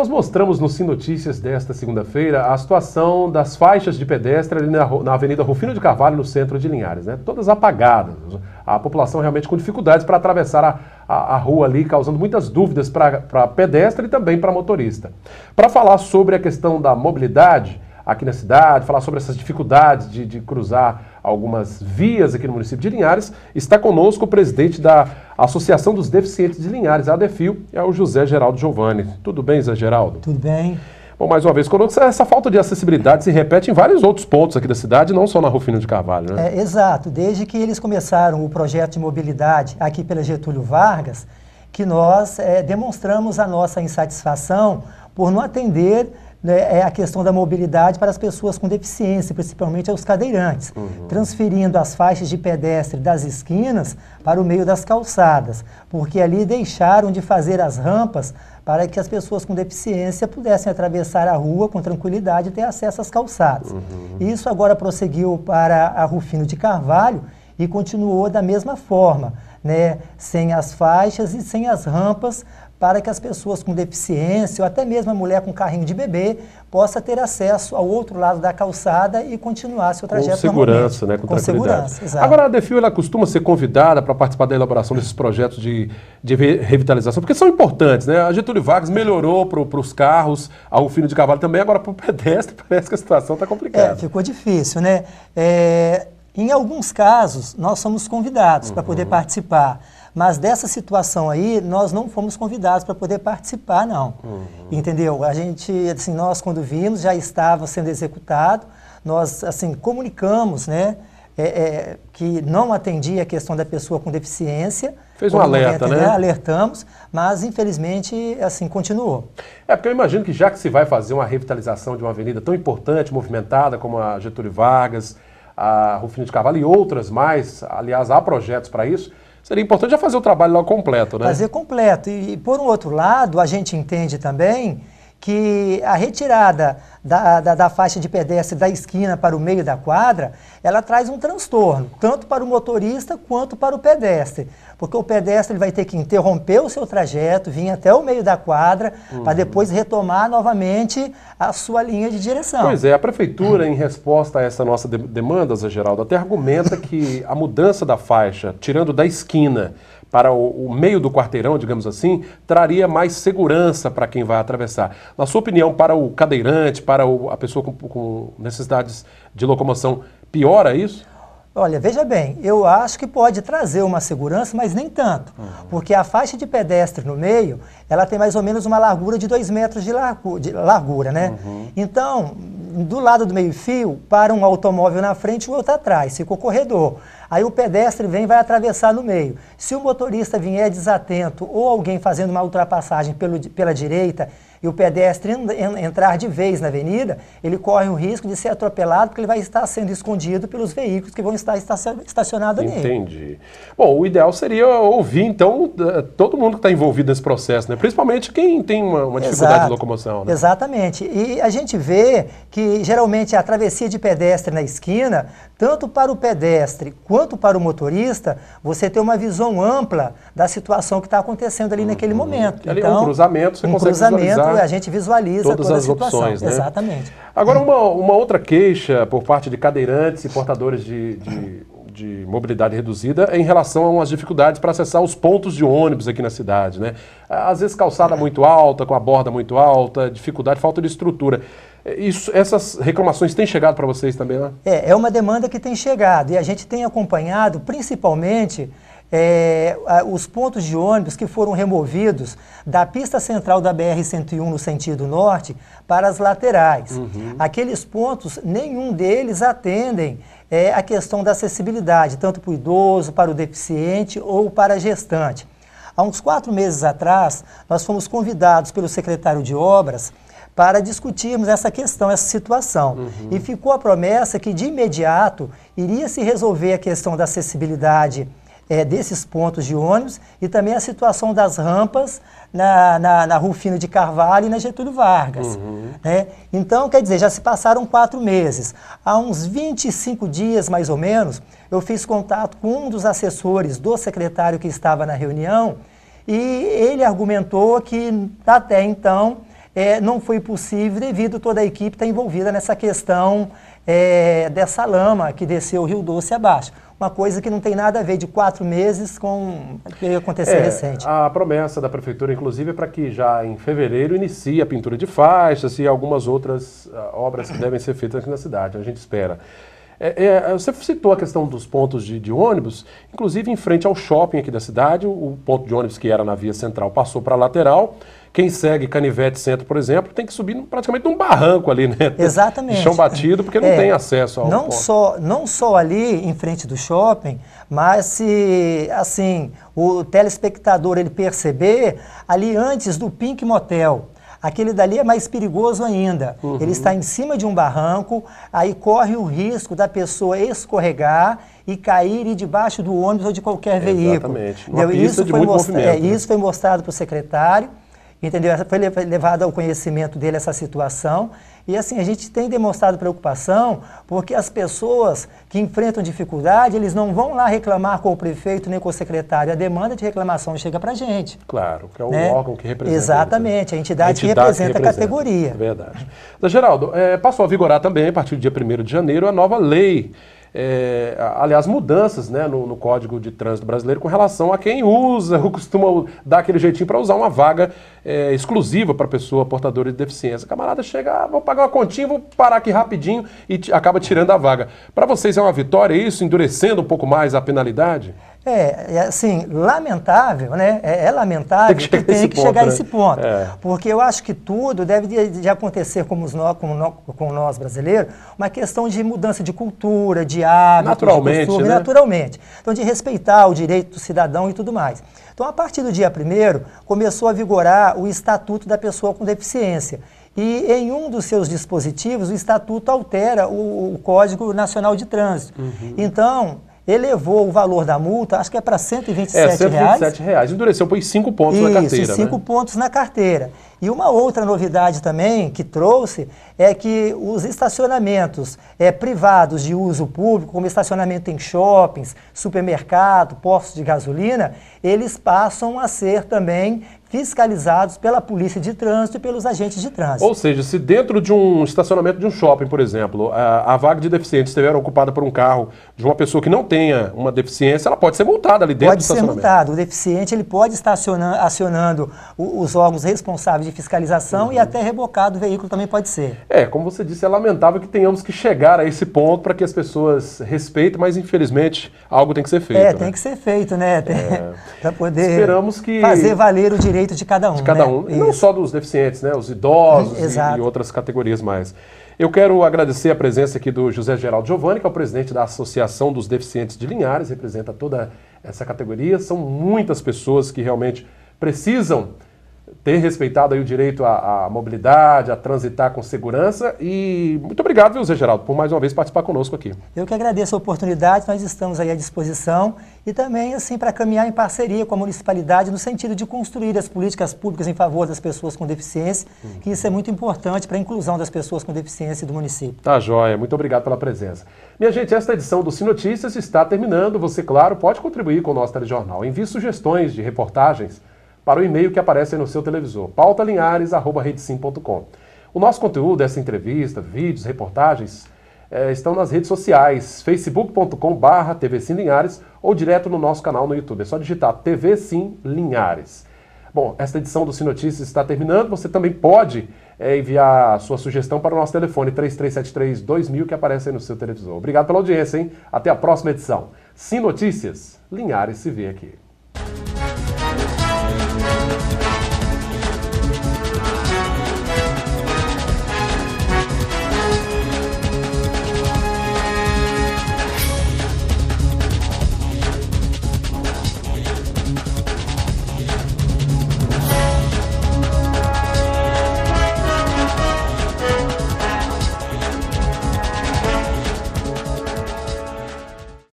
nós mostramos no Sim Notícias desta segunda-feira a situação das faixas de pedestre ali na, na, Avenida Rufino de Carvalho, no centro de Linhares, né? Todas apagadas. A população realmente com dificuldades para atravessar a, a, a, rua ali, causando muitas dúvidas para pedestre e também para motorista. Para falar sobre a questão da mobilidade aqui na cidade, falar sobre essas dificuldades de, de cruzar algumas vias aqui no município de Linhares, está conosco o presidente da Associação dos Deficientes de Linhares, a ADEFIO, é o José Geraldo Giovanni. Tudo bem, Zé Geraldo? Tudo bem. Bom, mais uma vez, conosco, essa falta de acessibilidade se repete em vários outros pontos aqui da cidade, não só na Rufino de Carvalho, né? É, exato. Desde que eles começaram o projeto de mobilidade aqui pela Getúlio Vargas, que nós é, demonstramos a nossa insatisfação por não atender né, é a questão da mobilidade para as pessoas com deficiência, principalmente aos cadeirantes, uhum. transferindo as faixas de pedestre das esquinas para o meio das calçadas, porque ali deixaram de fazer as rampas para que as pessoas com deficiência pudessem atravessar a rua com tranquilidade e ter acesso às calçadas. Uhum. Isso agora prosseguiu para a Rufino de Carvalho e continuou da mesma forma, né, sem as faixas e sem as rampas para que as pessoas com deficiência ou até mesmo a mulher com carrinho de bebê possa ter acesso ao outro lado da calçada e continuar seu trajeto Com segurança, né? Com, com segurança, exato. Agora, a Defil, ela costuma ser convidada para participar da elaboração desses projetos de, de revitalização, porque são importantes, né? A Getúlio Vargas melhorou para os carros, a Rufino de Cavalo também, agora para o pedestre parece que a situação está complicada. É, ficou difícil, né? É, em alguns casos, nós somos convidados uhum. para poder participar. Mas dessa situação aí, nós não fomos convidados para poder participar, não. Uhum. Entendeu? A gente, assim, nós quando vimos, já estava sendo executado, nós, assim, comunicamos, né? É, é, que não atendia a questão da pessoa com deficiência. Fez um alerta, né? Alertamos, mas infelizmente assim continuou. É porque eu imagino que já que se vai fazer uma revitalização de uma avenida tão importante, movimentada como a Getúlio Vargas, a Rufino de Carvalho e outras mais, aliás, há projetos para isso, seria importante já fazer o trabalho lá completo, né? Fazer completo. E, por um outro lado, a gente entende também que a retirada da, da, da, faixa de pedestre da esquina para o meio da quadra, ela traz um transtorno, tanto para o motorista quanto para o pedestre. Porque o pedestre ele vai ter que interromper o seu trajeto, vir até o meio da quadra, uhum. para depois retomar novamente a sua linha de direção. Pois é, a prefeitura, em resposta a essa nossa de demanda, Zé Geraldo, até argumenta que a mudança da faixa, tirando da esquina, para o, o, meio do quarteirão, digamos assim, traria mais segurança para quem vai atravessar. Na sua opinião, para o cadeirante, para o, a pessoa com, com necessidades de locomoção, piora isso? Olha, veja bem, eu acho que pode trazer uma segurança, mas nem tanto. Uhum. Porque a faixa de pedestre no meio, ela tem mais ou menos uma largura de 2 metros de, largu de largura, né? Uhum. Então, do lado do meio-fio, para um automóvel na frente e o outro atrás, fica o corredor. Aí o pedestre vem e vai atravessar no meio. Se o motorista vier desatento ou alguém fazendo uma ultrapassagem pelo, pela direita e o pedestre entrar de vez na avenida, ele corre o risco de ser atropelado porque ele vai estar sendo escondido pelos veículos que vão estar estacionados nele. Entendi. Bom, o ideal seria ouvir, então, todo mundo que está envolvido nesse processo, né? principalmente quem tem uma, uma dificuldade Exato. de locomoção. Né? Exatamente. E a gente vê que, geralmente, a travessia de pedestre na esquina, tanto para o pedestre quanto para o motorista, você tem uma visão ampla da situação que está acontecendo ali uhum. naquele momento. Ali então, um cruzamento, você um consegue cruzamento, visualizar a gente visualiza todas toda as opções, né? Exatamente. Agora, uma, uma outra queixa por parte de cadeirantes e portadores de, de, de mobilidade reduzida é em relação a umas dificuldades para acessar os pontos de ônibus aqui na cidade, né? Às vezes calçada muito alta, com a borda muito alta, dificuldade, falta de estrutura. Isso, essas reclamações têm chegado para vocês também, né? É, é uma demanda que tem chegado e a gente tem acompanhado, principalmente é, os pontos de ônibus que foram removidos da pista central da BR-101 no sentido norte para as laterais. Uhum. Aqueles pontos, nenhum deles atendem é, a questão da acessibilidade, tanto para o idoso, para o deficiente ou para a gestante. Há uns quatro meses atrás, nós fomos convidados pelo secretário de Obras para discutirmos essa questão, essa situação. Uhum. E ficou a promessa que, de imediato, iria se resolver a questão da acessibilidade é, desses pontos de ônibus e também a situação das rampas na, na, na Rufino de Carvalho e na Getúlio Vargas. Uhum. Né? Então, quer dizer, já se passaram quatro meses. Há uns 25 dias, mais ou menos, eu fiz contato com um dos assessores do secretário que estava na reunião e ele argumentou que, até então, é, não foi possível devido a toda a equipe estar envolvida nessa questão é, dessa lama que desceu o Rio Doce abaixo. Uma coisa que não tem nada a ver de quatro meses com o que aconteceu É, recente. A promessa da prefeitura, inclusive, é para que já em fevereiro inicie a pintura de faixas e algumas outras ah, obras que devem ser feitas aqui na cidade. A gente espera. É, é, você citou a questão dos pontos de, de ônibus, inclusive em frente ao shopping aqui da cidade, o, o ponto de ônibus que era na via central passou para a lateral. Quem segue Canivete Centro, por exemplo, tem que subir praticamente num barranco ali, né? Exatamente. De chão batido, porque não É, tem acesso ao não ponto. só não só ali em frente do shopping, mas se assim o telespectador ele perceber ali antes do Pink Motel. Aquele dali é mais perigoso ainda. Uhum. Ele está em cima de um barranco, aí corre o risco da pessoa escorregar e cair e debaixo do ônibus ou de qualquer veículo. Exatamente. De foi é, né? isso foi mostrado para o secretário. Entendeu? Foi le- foi levado ao conhecimento dele essa situação. E assim, a gente tem demonstrado preocupação porque as pessoas que enfrentam dificuldade, eles não vão lá reclamar com o prefeito nem com o secretário. A demanda de reclamação chega para a gente. Claro, que é o né? órgão que representa. Exatamente, né? a entidade que representa a categoria. É verdade. Geraldo, é, passou a vigorar também, a partir do dia 1 de janeiro, a nova lei. É, aliás, mudanças né, no, no Código de Trânsito Brasileiro com relação a quem usa, ou costuma dar aquele jeitinho para usar uma vaga é, exclusiva para pessoa portadora de deficiência. Camarada chega, ah, vou pagar uma continha, vou parar aqui rapidinho e acaba tirando a vaga. Para vocês é uma vitória isso, endurecendo um pouco mais a penalidade? É, é, assim, lamentável, né? É, é lamentável Tem que que, chegar a tem esse que ponto, chegar a né? esse ponto. É. Porque eu acho que tudo deve de, de acontecer como os como nó- com nós brasileiros, uma questão de mudança de cultura, de hábitos, Naturalmente, de costume, né? naturalmente. Então, de respeitar o direito do cidadão e tudo mais. Então, a partir do dia 1 começou a vigorar o Estatuto da Pessoa com Deficiência. E em um dos seus dispositivos, o Estatuto altera o, o Código Nacional de Trânsito. Uhum. Então, elevou o valor da multa, acho que é para 127 É, reais. 127 reais. Endureceu, põe 5 pontos na Isso, carteira. e cinco né? pontos na carteira. E uma outra novidade também que trouxe é que os estacionamentos é, privados de uso público, como estacionamento em shoppings, supermercado, postos de gasolina, eles passam a ser também fiscalizados pela polícia de trânsito e pelos agentes de trânsito. Ou seja, se dentro de um estacionamento de um shopping, por exemplo, a, a vaga de deficiente estiver ocupada por um carro de uma pessoa que não tenha uma deficiência, ela pode ser multada ali dentro Pode do ser estacionamento. multado. O deficiente ele pode estar acionando, acionando os órgãos responsáveis de fiscalização e Uhum. até rebocado o veículo também pode ser. É, como você disse, é lamentável que tenhamos que chegar a esse ponto para que as pessoas respeitem, mas infelizmente algo tem que ser feito. É, né? tem que ser feito, né? Para poder Esperamos que- fazer valer o direito de cada um. de cada né? um, e não só dos deficientes, né, os idosos e- e, outras categorias mais. Eu quero agradecer a presença aqui do José Geraldo Giovanni, que é o presidente da Associação dos Deficientes de Linhares, representa toda essa categoria. São muitas pessoas que realmente precisam ter respeitado aí o direito à, à mobilidade, a transitar com segurança. E muito obrigado, viu, Zé Geraldo, por mais uma vez participar conosco aqui. Eu que agradeço a oportunidade, nós estamos aí à disposição e também assim para caminhar em parceria com a municipalidade no sentido de construir as políticas públicas em favor das pessoas com deficiência, que isso é muito importante para a inclusão das pessoas com deficiência do município. Tá joia, muito obrigado pela presença. Minha gente, esta edição do Sinotícias está terminando. Você, claro, pode contribuir com o nosso telejornal. Envie sugestões de reportagens para o e-mail que aparece no seu televisor, pautalinhares.redesim.com. O nosso conteúdo, essa entrevista, vídeos, reportagens, eh, estão nas redes sociais, facebook.com.br TV Sim Linhares ou direto no nosso canal no YouTube. É só digitar TV Sim Linhares. Bom, esta edição do Sinotícias está terminando. Você também pode eh, enviar sua sugestão para o nosso telefone 3373-2000 que aparece aí no seu televisor. Obrigado pela audiência, hein? Até a próxima edição. Sim Notícias, Linhares se vê aqui.